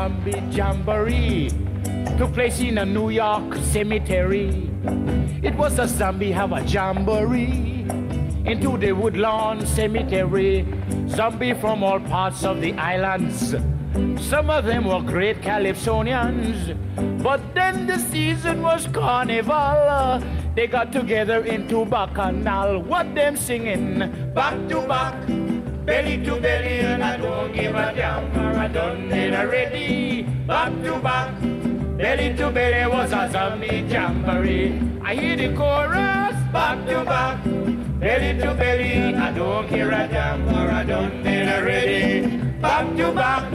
zombie jamboree. Took place in a New York cemetery. It was a zombie have a jamboree into the Woodlawn Cemetery. Zombie from all parts of the islands. Some of them were great Calypsonians. But then the season was carnival. They got together into Bacchanal. What them singing? Back to back, belly to belly, and I don't give a damn. I done it already. Back to back, belly to belly was a zombie jamboree. I hear the chorus. Back to back, belly to belly, I don't care a damn. I done it already. Back to back.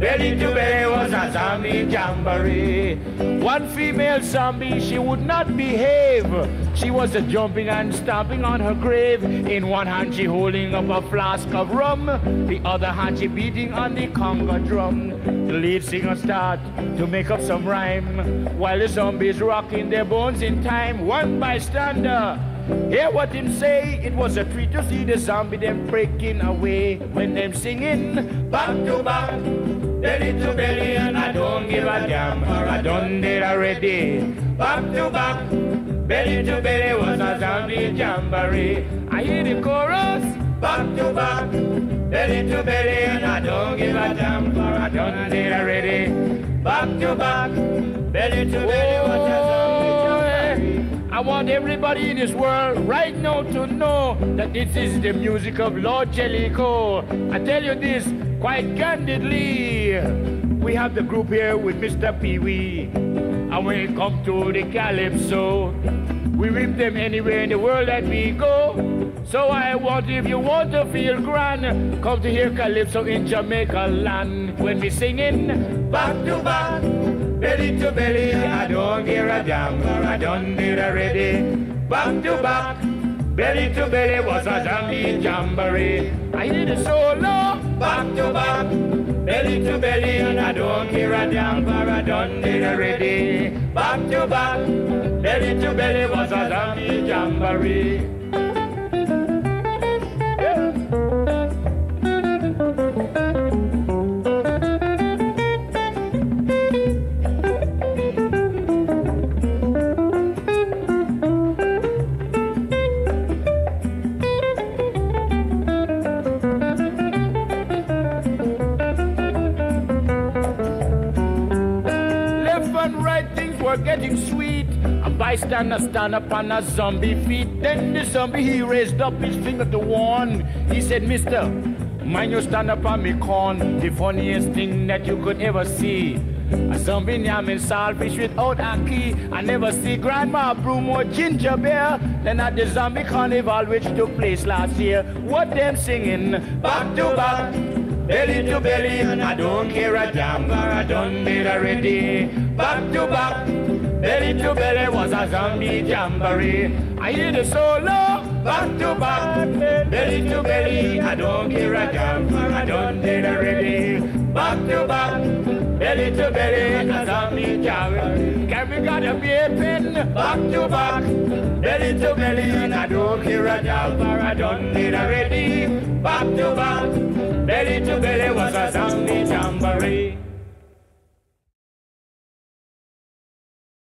Belly to belly was a zombie jamboree. One female zombie, she would not behave. She was a jumping and stomping on her grave. In one hand, she holding up a flask of rum. The other hand, she beating on the conga drum. The lead singer start to make up some rhyme. While the zombies rocking their bones in time. One bystander Hear what him say, it was a treat to see the zombie them breaking away when them singing back to back, belly to belly, a damn, for I done it already. Back to back, belly to belly was a zombie jamboree. I hear the chorus, back to back, belly to belly, and I don't give a damn, for I done it already. Back to back, belly to belly was a zombie. I want everybody in this world right now to know that this is the music of Lord Jellicoe. I tell you this quite candidly. We have the group here with Mr. Pee Wee. And when it comes to the calypso, we rip them anywhere in the world that we go. So I want, if you want to feel grand, come to hear calypso in Jamaica land. When we singing back to back, belly to belly, I don't give a damn, I done it already. Back to back, belly to belly was a zombie jamboree. I did a solo, back to back, belly to belly, and I don't care a damn, for I done it already. Back to back, belly to belly was a zombie jamboree. Were getting sweet. A bystander stand up on a zombie feet. Then the zombie he raised up his finger to warn. He said, Mister, mind you stand up on me corn. The funniest thing that you could ever see. A zombie yamming saltfish without a key. I never see grandma brew more ginger beer. than at the zombie carnival which took place last year. What them singing? Back to back. Belly to belly, I don't care a damn, for I done it already. Back to back, belly to belly was a zombie jamboree. I hear the solo, back to back, belly to belly, I don't care a damn, for I done it already. Back to back, belly to belly, a zombie jamboree. Can we got a beer pen? Back to back, belly to belly, I don't care a damn, for I done it already. Back to back. Belly to belly was a zombie jamboree.